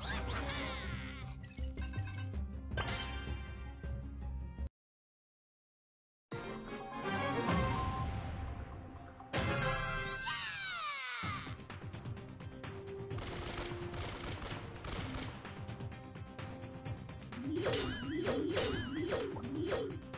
Yo, yo.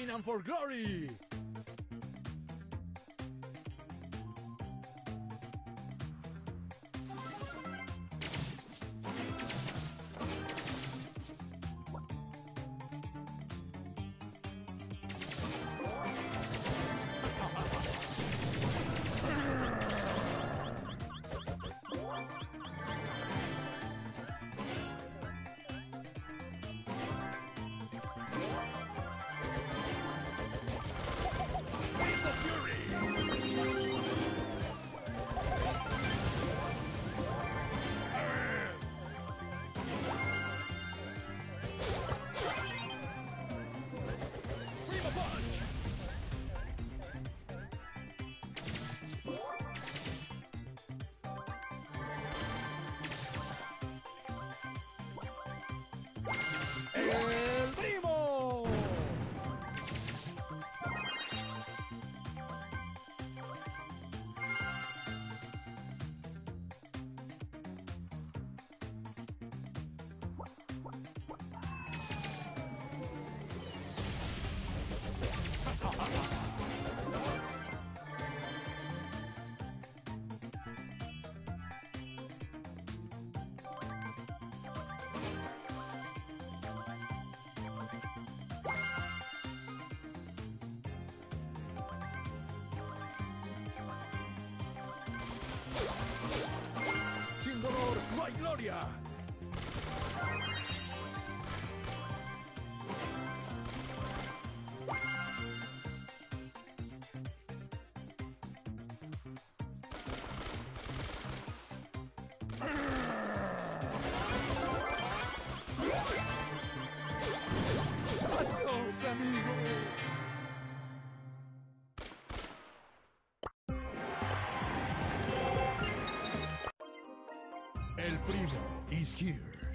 Pain and for glory! Claudia! He's here.